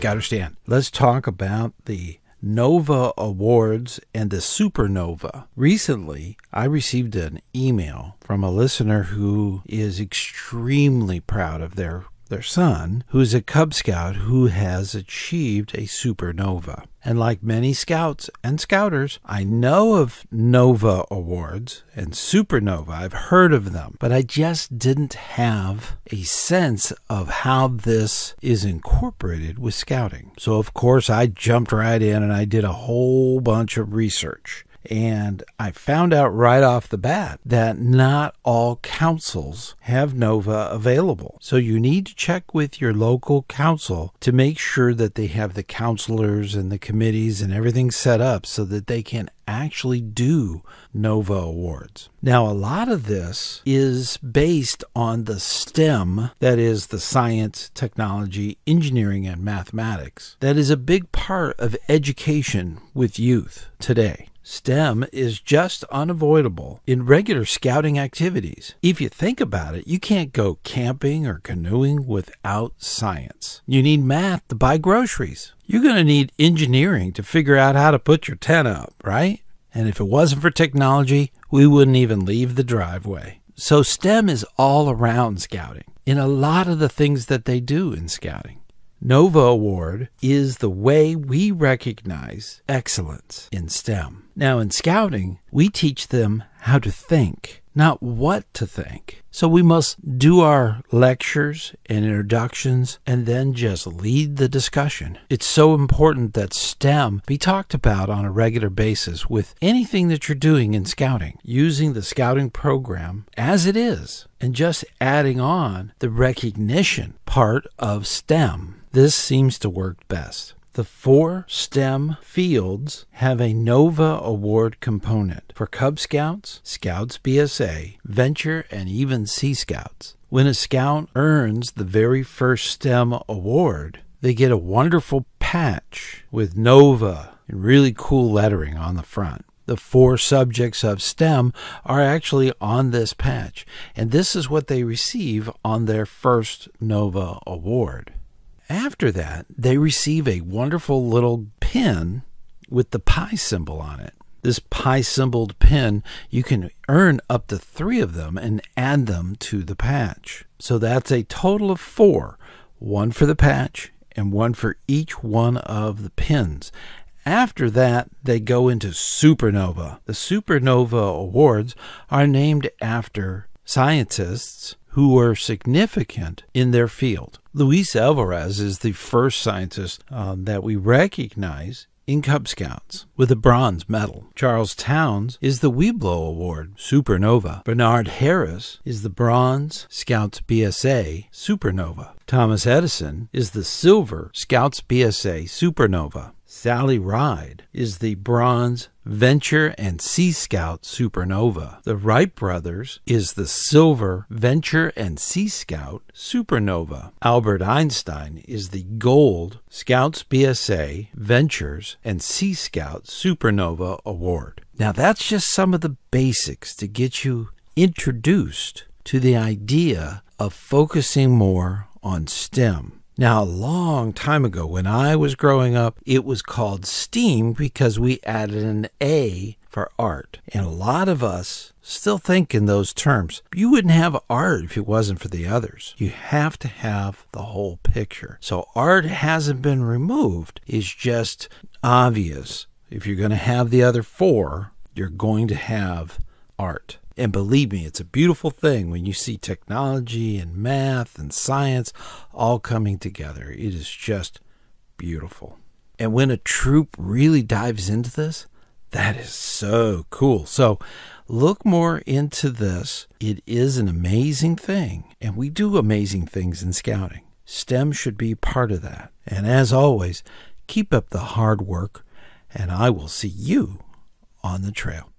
Scouter. Let's talk about the Nova Awards and the Supernova. Recently, I received an email from a listener who is extremely proud of their their son, who's a Cub Scout who has achieved a supernova. And like many scouts and scouters, I know of Nova Awards and Supernova. I've heard of them, but I just didn't have a sense of how this is incorporated with scouting. So, of course, I jumped right in and I did a whole bunch of research. And I found out right off the bat that not all councils have NOVA available. So you need to check with your local council to make sure that they have the counselors and the committees and everything set up so that they can actually do NOVA awards. Now, a lot of this is based on the STEM, that is the science, technology, engineering, and mathematics. That is a big part of education with youth today. STEM is just unavoidable in regular scouting activities. If you think about it, you can't go camping or canoeing without science. You need math to buy groceries. You're going to need engineering to figure out how to put your tent up, right? And if it wasn't for technology, we wouldn't even leave the driveway. So STEM is all around scouting in a lot of the things that they do in scouting. Nova Award is the way we recognize excellence in STEM. Now, in scouting, we teach them how to think, not what to think. So we must do our lectures and introductions and then just lead the discussion. It's so important that STEM be talked about on a regular basis with anything that you're doing in scouting, using the scouting program as it is, and just adding on the recognition part of STEM this seems to work best. The four STEM fields have a NOVA award component for Cub Scouts, Scouts BSA, Venture, and even Sea Scouts. When a scout earns the very first STEM award, they get a wonderful patch with NOVA and really cool lettering on the front. The four subjects of STEM are actually on this patch, and this is what they receive on their first NOVA award. After that, they receive a wonderful little pin with the pi symbol on it. This pi symboled pin, you can earn up to three of them and add them to the patch. So that's a total of four one for the patch and one for each one of the pins. After that, they go into Supernova. The Supernova Awards are named after scientists who were significant in their field. Luis Alvarez is the first scientist uh, that we recognize in Cub Scouts with a bronze medal. Charles Townes is the Webelow Award Supernova. Bernard Harris is the Bronze Scouts BSA Supernova. Thomas Edison is the Silver Scouts BSA Supernova. Sally Ride is the Bronze Venture and Sea Scout Supernova. The Wright brothers is the Silver Venture and Sea Scout Supernova. Albert Einstein is the Gold Scouts BSA Ventures and Sea Scout Supernova Award. Now, that's just some of the basics to get you introduced to the idea of focusing more on STEM now, a long time ago, when I was growing up, it was called STEAM because we added an A for art. And a lot of us still think in those terms. You wouldn't have art if it wasn't for the others. You have to have the whole picture. So art hasn't been removed, it's just obvious. If you're going to have the other four, you're going to have art. And believe me, it's a beautiful thing when you see technology and math and science all coming together. It is just beautiful. And when a troop really dives into this, that is so cool. So look more into this. It is an amazing thing, and we do amazing things in scouting. STEM should be part of that. And as always, keep up the hard work, and I will see you on the trail.